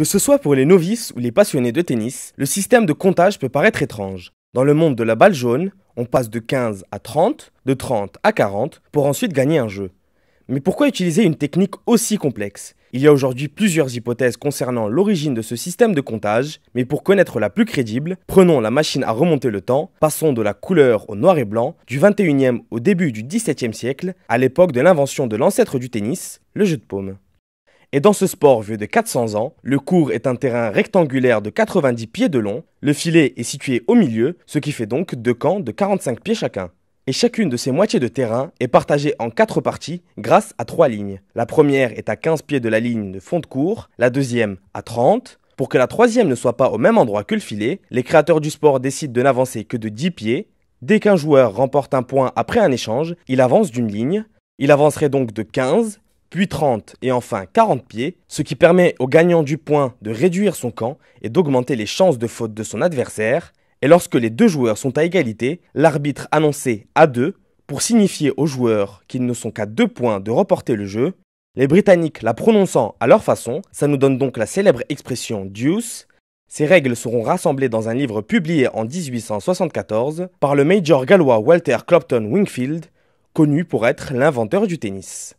Que ce soit pour les novices ou les passionnés de tennis, le système de comptage peut paraître étrange. Dans le monde de la balle jaune, on passe de 15 à 30, de 30 à 40, pour ensuite gagner un jeu. Mais pourquoi utiliser une technique aussi complexe? Il y a aujourd'hui plusieurs hypothèses concernant l'origine de ce système de comptage, mais pour connaître la plus crédible, prenons la machine à remonter le temps, passons de la couleur au noir et blanc, du 21e au début du 17e siècle, à l'époque de l'invention de l'ancêtre du tennis, le jeu de paume. Et dans ce sport vieux de 400 ans, le court est un terrain rectangulaire de 90 pieds de long, le filet est situé au milieu, ce qui fait donc deux camps de 45 pieds chacun. Et chacune de ces moitiés de terrain est partagée en quatre parties grâce à trois lignes. La première est à 15 pieds de la ligne de fond de cours, la deuxième à 30. Pour que la troisième ne soit pas au même endroit que le filet, les créateurs du sport décident de n'avancer que de 10 pieds. Dès qu'un joueur remporte un point après un échange, il avance d'une ligne. Il avancerait donc de 15, puis 30 et enfin 40 pieds, ce qui permet au gagnant du point de réduire son camp et d'augmenter les chances de faute de son adversaire. Et lorsque les deux joueurs sont à égalité, l'arbitre annonçait à 2 pour signifier aux joueurs qu'ils ne sont qu'à deux points de reporter le jeu. Les Britanniques la prononçant à leur façon, ça nous donne donc la célèbre expression deuce. Ces règles seront rassemblées dans un livre publié en 1874 par le major gallois Walter Clopton Wingfield, connu pour être l'inventeur du tennis.